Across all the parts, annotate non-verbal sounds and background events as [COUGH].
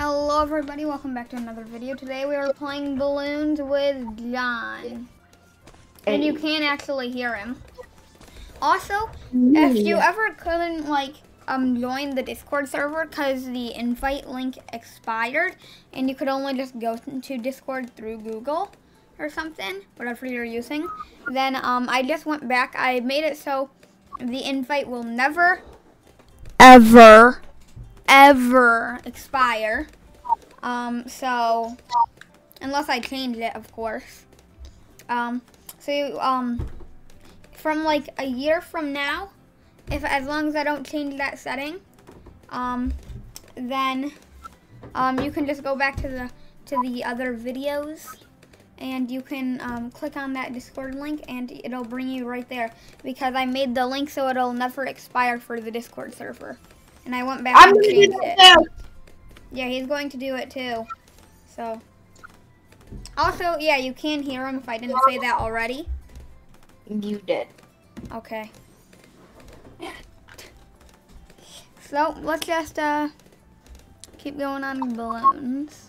Hello everybody, welcome back to another video. Today we are playing Bloons with John. And you can actually hear him. Also, if you ever couldn't like um join the Discord server because the invite link expired and you could only just go to Discord through Google or something, whatever you're using, then um I just went back. I made it so the invite will never ever ever expire. Um, so unless I change it, of course. Um, so um, from like a year from now, if as long as I don't change that setting, um, then um, you can just go back to the to the other videos and you can um, click on that Discord link and it'll bring you right there because I made the link so it'll never expire for the Discord server. And I went back I'm and changed it. that. Yeah, he's going to do it too. So. Also, yeah, you can hear him if I didn't say that already. You did. Okay. So, let's just uh keep going on Bloons.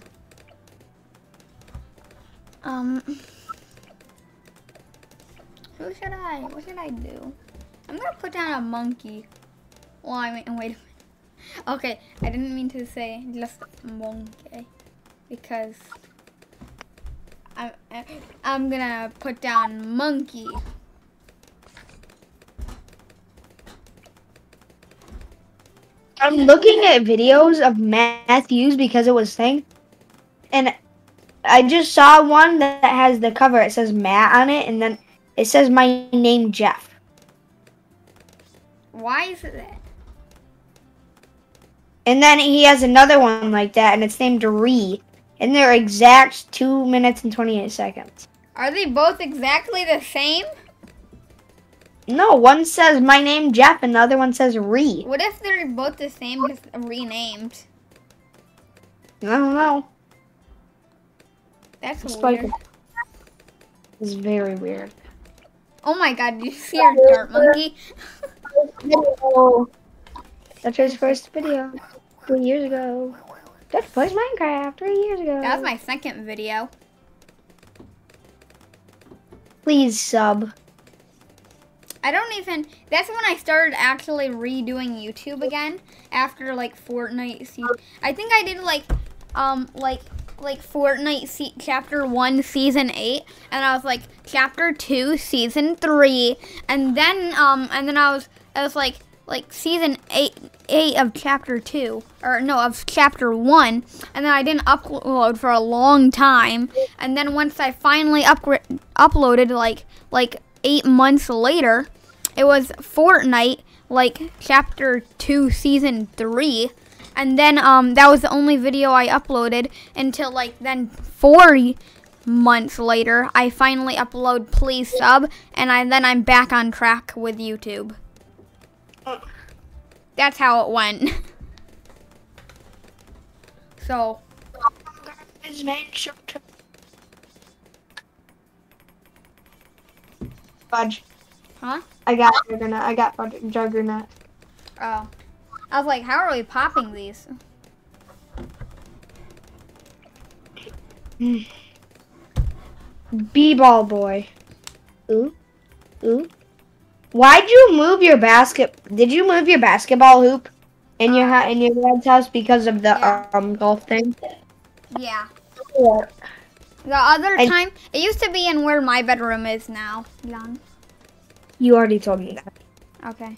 Um Who should I what should I do? I'm gonna put down a monkey. Well I mean wait a minute. Okay, I didn't mean to say just monkey because I, I, I'm gonna put down monkey. I'm looking at videos of Matthews because it was thing, and I just saw one that has the cover. It says Matt on it, and then it says my name Jeff. Why is it that? And then he has another one like that, and it's named Ree, and they're exact two minutes and twenty eight seconds. Are they both exactly the same? No, one says my name Jeff, and the other one says Ree. What if they're both the same, just renamed? I don't know. That's It's weird. like it's very weird. Oh my god, did you see our dart monkey? [LAUGHS] That's his first video three years ago. That plays Minecraft three years ago. That was my second video. Please sub. I don't even. That's when I started actually redoing YouTube again after like Fortnite. Se- I think I did like, um, like like Fortnite se- chapter one season eight, and I was like chapter two season three, and then um and then I was I was like like season eight eight of chapter two or no of chapter one, and then I didn't upload for a long time, and then once I finally uploaded like like eight months later, it was Fortnite, like chapter two, season three, and then um that was the only video I uploaded until like then four months later I finally upload please sub, and I then I'm back on track with YouTube. That's how it went. [LAUGHS] so Fudge. Huh? I got Juggernaut. I got Juggernaut. oh, I was like, how are we popping these? [SIGHS] B-ball boy. Ooh, ooh. Why'd you move your basket? Did you move your basketball hoop in your ha- in your dad's house because of the Yeah. um golf thing? Yeah. Or- The other time, it used to be in where my bedroom is now. Young. You already told me that. Okay.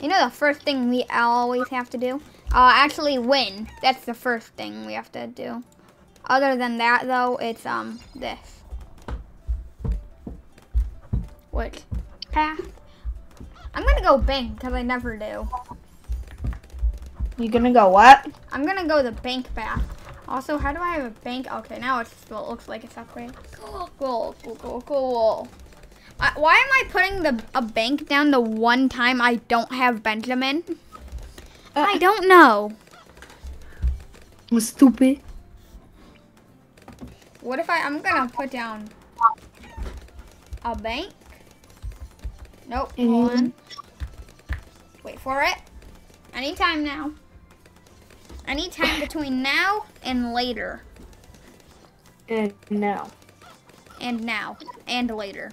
You know the first thing we always have to do? Uh, actually win. That's the first thing we have to do. Other than that, though, it's um this. Which path? I'm gonna go bank because I never do. You gonna go what? I'm gonna go the bank path. Also, how do I have a bank? Okay, now it looks like it's upgraded. Cool, cool, cool, cool, cool. Uh, why am I putting the a bank down the one time I don't have Benjamin? I don't know. I'm stupid. What if I? I'm gonna put down a bank. Nope. Hold Mhm. on. Wait for it. Anytime now. Anytime [COUGHS] between now and later. And now. And now. And later.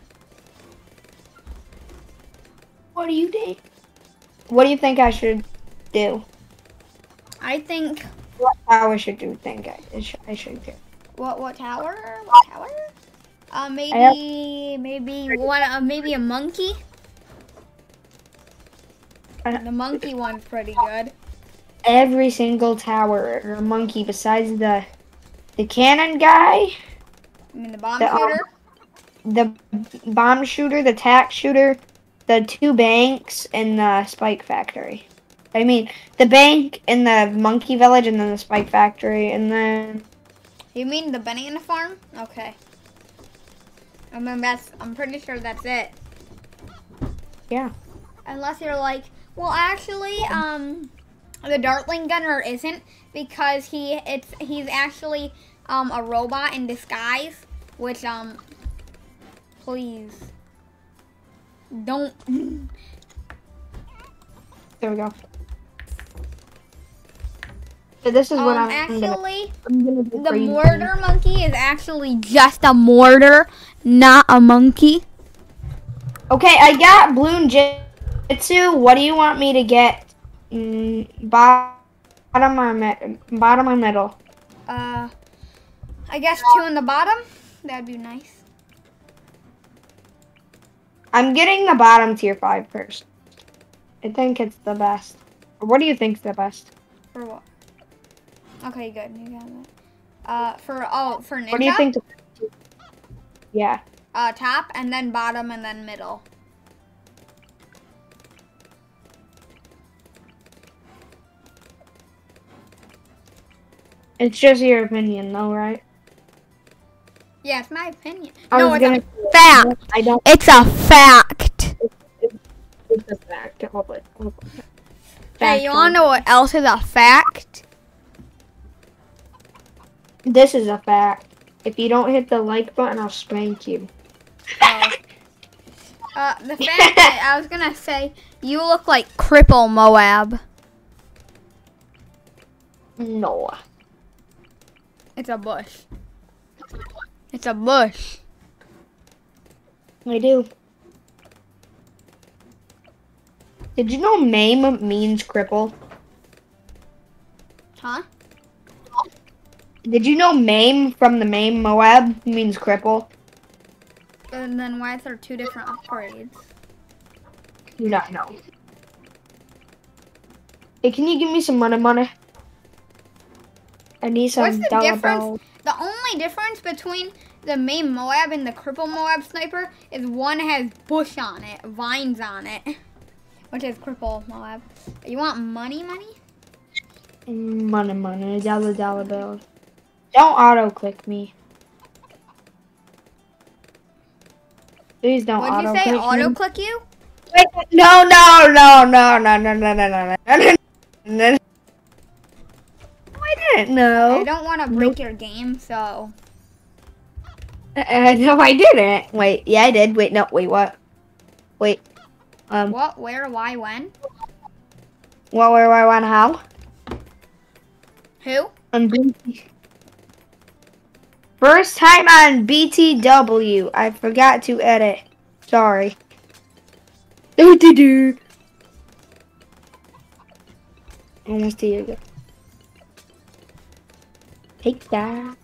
What do you do? What do you think I should do? I think What I should do? Think I should, I should do? what what tower? What tower? Uh maybe maybe what uh, maybe a monkey? The monkey one's pretty good. Every single tower or monkey besides the the cannon guy, I mean the bomb The, um, shooter. the bomb shooter, the tack shooter, the two banks, and the spike factory. I mean, the bank and the monkey village, and then the spike factory, and then You mean the banana farm? Okay. I mean that's I'm pretty sure that's it. yeah. Unless you're like, well actually, um the Dartling Gunner isn't because he it's he's actually um a robot in disguise, which um please don't [LAUGHS] There we go. So this is what um I'm gonna. actually I'm gonna the you. mortar monkey is actually just a mortar, not a monkey. Okay, I got balloon jitsu. What do you want me to get? Mm, bottom or mid? Bottom or middle? Uh I guess two in the bottom. That'd be nice. I'm getting the bottom tier five first. I think it's the best. What do you think's the best? For what? Okay, good. You got that. Uh, for oh, for ninja. What do you think? The, yeah. Uh, top and then bottom and then middle. It's just your opinion, though, right? Yeah, it's my opinion. I no, it's a fact. I don't. It's a fact. It's a fact. Hold it. Hold it. Hey, you Fact, wanna know what else is a fact? This is a fact. If you don't hit the like button, I'll spank you. Oh. Uh, the fact that I was gonna say you look like Cripple Moab. [LAUGHS] No. It's a bush. It's a bush. I do. Did you know Maim means cripple? Huh? Did you know Maim from the Maim Moab means cripple? And then why is there two different upgrades? Do not know. Hey, can you give me some money, money? I need some What's the dollar difference? bills. The only difference between the main Moab and the Cripple Moab sniper is one has bush on it, vines on it, which is Cripple Moab. You want money, money? Money, money, dollar, dollar bills. Don't auto click me. Please don't you auto say click Auto click you? Wait, no, no, no, no, no, no, no, no, no, no, no, no, no. I didn't I don't want to break your game, so Uh, no, I didn't. Wait, yeah, I did. Wait, no, wait, what? Wait, um, what, where, why, when? what, where, where, when, how? Who? On BT. First time on BTW. I forgot to edit. Sorry. Do do do. Almost a year ago. Take that.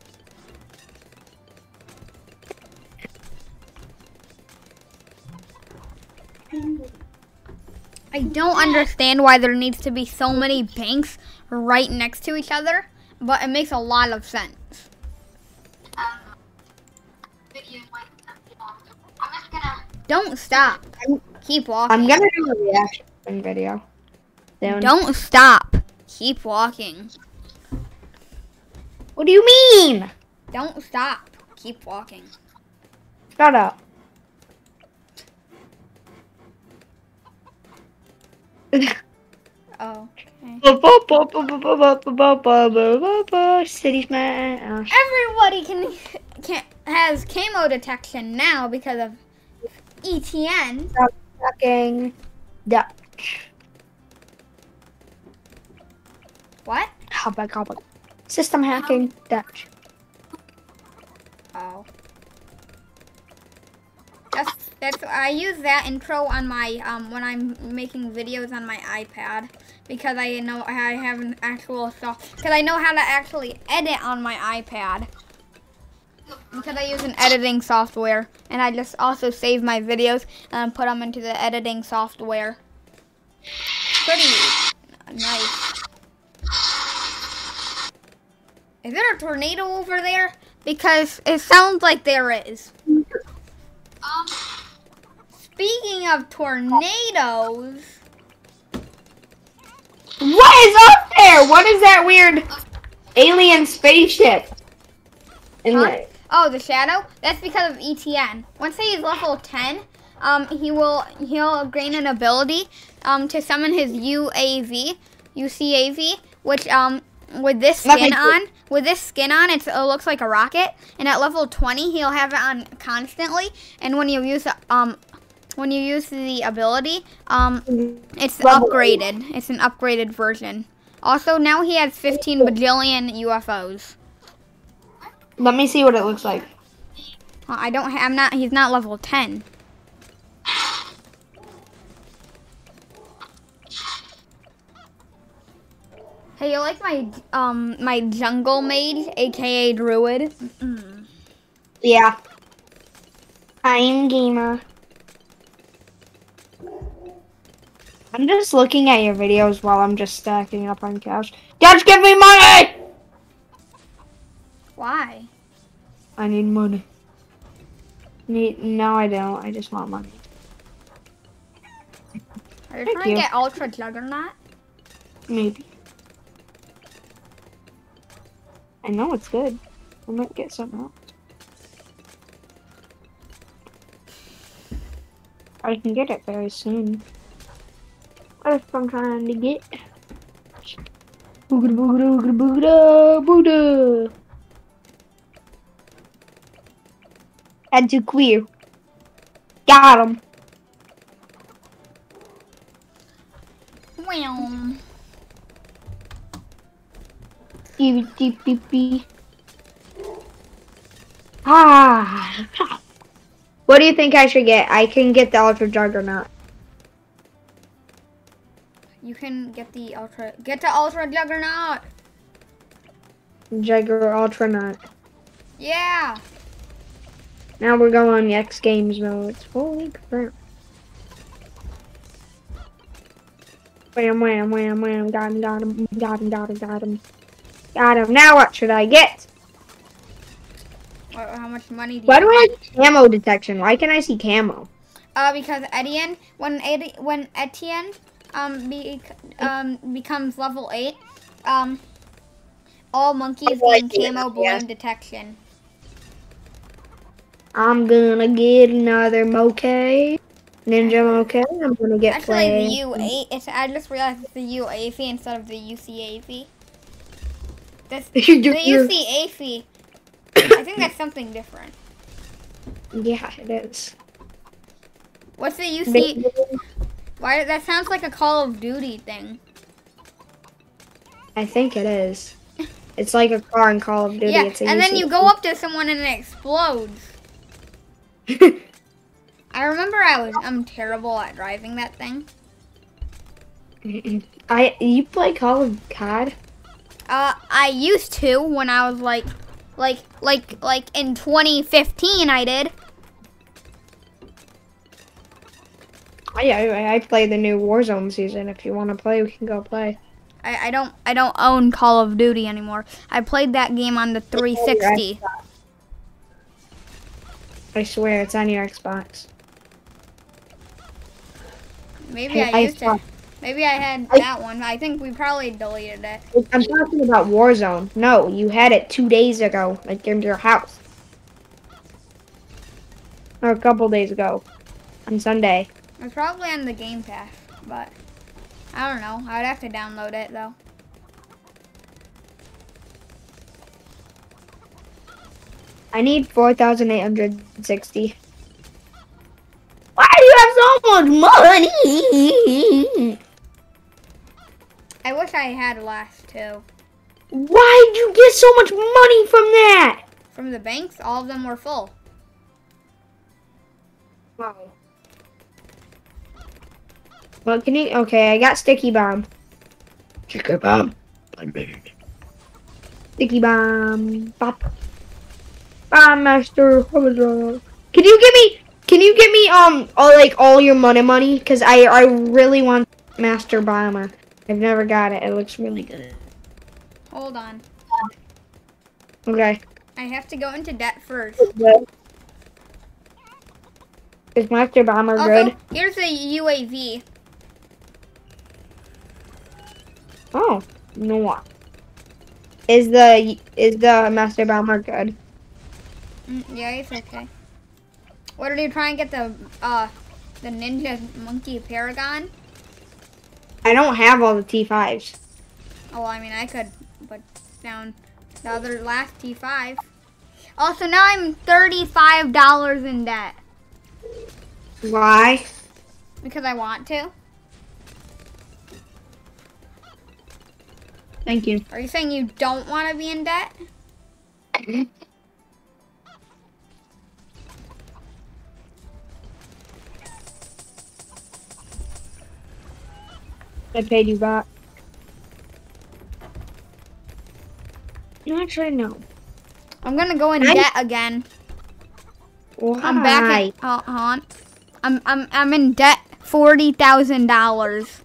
I don't understand why there needs to be so many banks right next to each other, but it makes a lot of sense. Don't stop. Keep walking. I'm gonna do a reaction video. Soon. Don't stop. Keep walking. What do you mean? Don't stop. Keep walking. Shut up. Oh, okay. City smash. Everybody can can has camo detection now because of E ETN. Fucking Dutch. What? copy, copy. System hacking. Dutch. Oh. That's that's I use that intro on my um when I'm making videos on my iPad because I know I have an actual soft because I know how to actually edit on my iPad because I use an editing software and I just also save my videos and put them into the editing software. Pretty nice. Is there a tornado over there? Because it sounds like there is. Um, speaking of tornadoes. What is up there? What is that weird alien spaceship? In Huh? the, Oh, the shadow? That's because of ETN. Once he's level 10, um, he will he'll gain an ability um, to summon his UAV, UCAV, which um with this skin on, with this skin on, it's, it looks like a rocket. And at level 20, he'll have it on constantly. And when you use the, um when you use the ability, um it's upgraded. It's an upgraded version. Also, now he has 15 bajillion UFOs. let me see what it looks like. Well, I don't. Ha- I'm not. He's not level ten. Hey, you like my um my jungle maid, aka druid? Mm. Yeah. I'm gamer. I'm just looking at your videos while I'm just stacking up on couch. Dutch, give me money! Why? I need money. Need no, I don't. I just want money. Are you Thank trying you. to get ultra juggernaut? Maybe. I know it's good. I might get something else. I can get it very soon. What if I'm trying to get? Boogada boogada boogada boogada boogada. Queer. Got him. Ah. What do you think I should get? I can get the Ultra Juggernaut. you can get the ultra. Get the ultra juggernaut. Jugger Ultranaut. Yeah. Now we're going X Games mode. It's holy crap. Wham, wham, wham, wham. Got him, got him, got him, got him, got him. Got him. Now what should I get? How much money do Why do I have camo detection? Why can I see camo? Uh, because Etienne, when Eti- when Etienne um be, um becomes level eight, um, all monkeys gain camo balloon yeah. detection. I'm gonna get another moke. Ninja moke. I'm gonna get Actually, play. the U eight. It's I just realized it's the UAV instead of the UCAV. That's [LAUGHS] the You're- you're- UCAV. I think that's something different. Yeah, it is. What's the UC? Why that sounds like a Call of Duty thing. I think it is. It's like a car in Call of Duty. yeah, it's a and then you go up to someone and it explodes. [LAUGHS] I remember I was I'm terrible at driving that thing. I you play Call of COD? Uh, I used to when I was like, like, like, like in 2015. I did. I I, I play the new Warzone season. If you want to play, we can go play. I, I don't I don't own Call of Duty anymore. I played that game on the 360. I swear it's on your Xbox. Maybe I I used to. Thought- Maybe I had I- that one. I think we probably deleted it. I'm talking about Warzone. No, you had it two days ago, like in your house, or a couple days ago, on Sunday. It's probably on the Game Pass, but I don't know. I'd have to download it though. I need four thousand eight hundred sixty. Why do you have so much money? [LAUGHS] I wish I had less too. Why did you get so much money from that? From the banks, all of them were full. Wow. Well, can you? Okay, I got sticky bomb. Sticky bomb. I'm big. Sticky bomb. Bop. Bomb master. Can you give me? Can you give me um all like all your money money? Cause I I really want master bomber. I've never got it. It looks really good. Hold on. Okay. I have to go into debt first. Is master bomber Also, good? here's a UAV. Oh, no? Is the is the master bomber good? Mm, yeah, it's okay. What are you trying to get the uh the ninja monkey paragon? I don't have all the T5s. Oh, I mean I could, but down the other last T5. Also, now I'm thirty-five dollars in debt Why? because I want to. Thank you. Are you saying you don't want to be in debt? [LAUGHS] I paid you back. No, actually, no. I'm gonna go in I- debt again. Why? I'm back. In, oh, hold on. I'm I'm I'm in debt forty thousand dollars.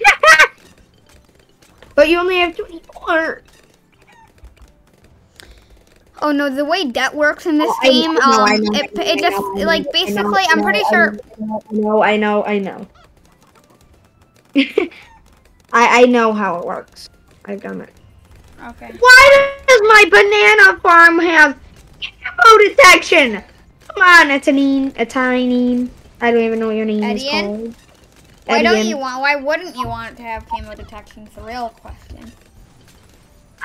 [LAUGHS] but you only have 24. Oh no, the way debt works in this Oh, I know, game, I know, um, I know, it, it just like basically, I I'm pretty sure. No, I know, I know, [LAUGHS] I know. I know how it works. I've done it. Okay. Why does my banana farm have camo detection? Come on, it's a neen, a tiny. I don't even know what your name is Edian? called. Why don't you want? Why wouldn't you want to have camo detection? It's a real question.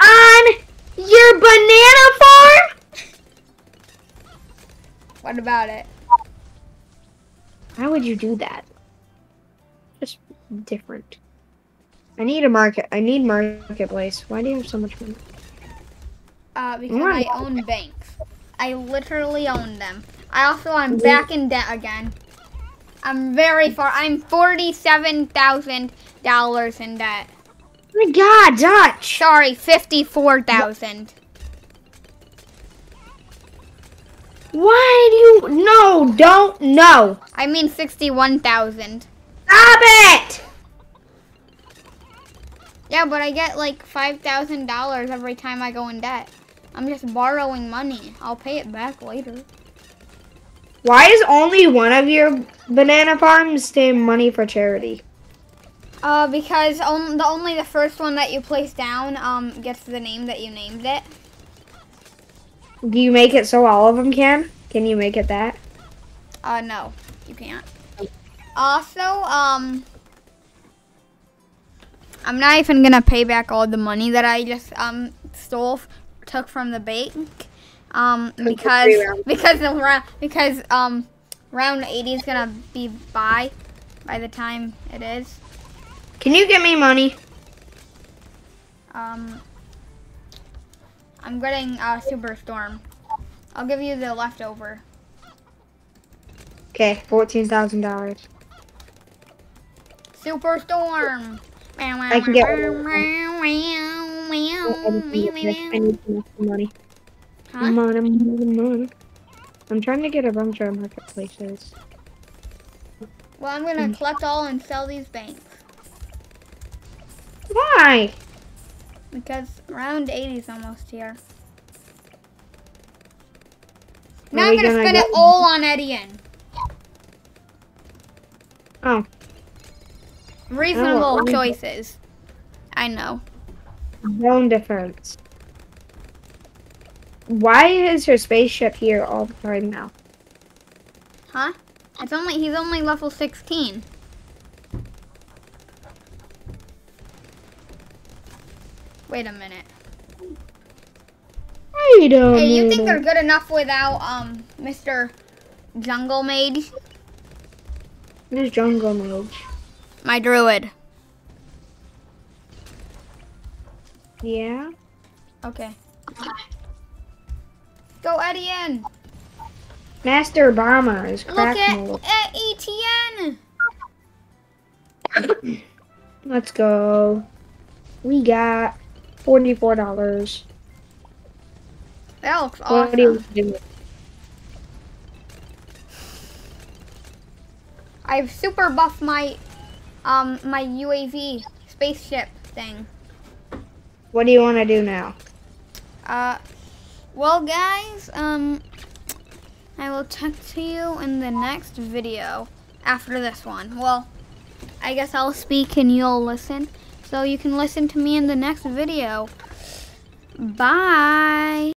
on your banana farm? What about it? Why would you do that? Different. I need a market. I need marketplace. Why do you have so much money? Uh, because? I own banks. I literally own them. I also am back in debt again. I'm very far. I'm forty-seven thousand dollars in debt. Oh my God, Dutch. Sorry, fifty-four thousand. Why do you? No, don't. No. I mean sixty-one thousand. Stop it. Yeah, but I get like five thousand dollars every time I go in debt. I'm just borrowing money. I'll pay it back later. Why is only one of your banana farms staying money for charity? Uh, because on, the only the first one that you place down um gets the name that you named it. Do you make it so all of them can? Can you make it that? Uh, no, you can't. Also, um, I'm not even gonna pay back all the money that I just um stole, took from the bank, um, because because the round because um round 80 is gonna be by by the time it is. Can you get me money? Um, I'm getting a uh, Superstorm. I'll give you the leftover. Okay, fourteen thousand dollars. Superstorm. I can get I need some money. Huh? Money, money, money. I'm trying to get a bunch of marketplaces. Well, I'm gonna collect all and sell these banks Why? because round 80 is almost here. Now I'm gonna gonna spend it all on Edian. Oh, Reasonable choices. I know. zone difference. Why is her spaceship here all the time now? Huh? It's only he's only level 16. Wait a minute. Wait a Hey, you think they're good enough without um Mr. Jungle Mage? There's jungle mage. My druid. Yeah. Okay. Go, Eddie Master Bomber is Look crack at, at ETN. [COUGHS] Let's go. We got forty-four dollars. That looks What do you awesome. I've super buffed my um my UAV spaceship thing. What do you want to do now? Uh, well, guys, um, I will talk to you in the next video after this one. Well, I guess I'll speak and you'll listen. So you can listen to me in the next video. Bye.